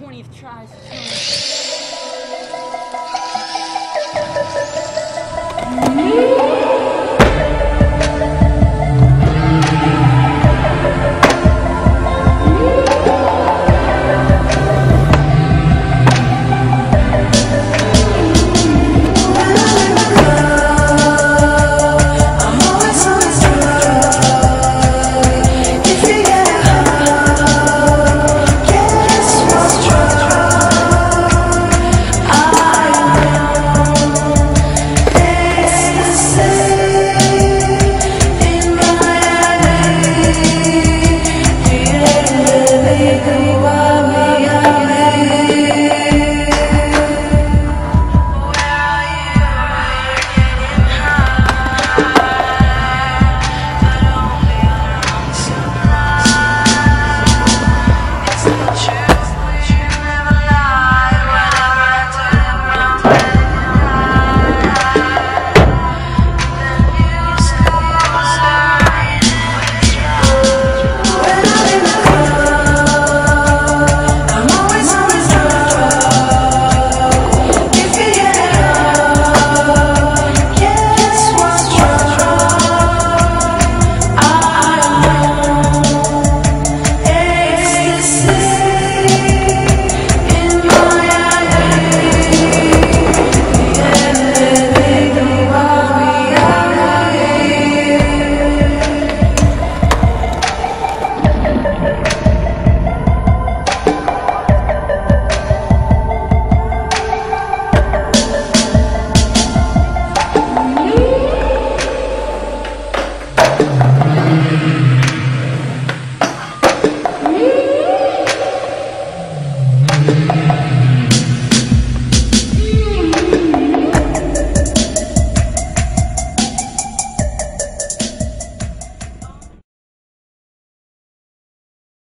20th tries.